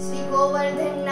Shri Govardhan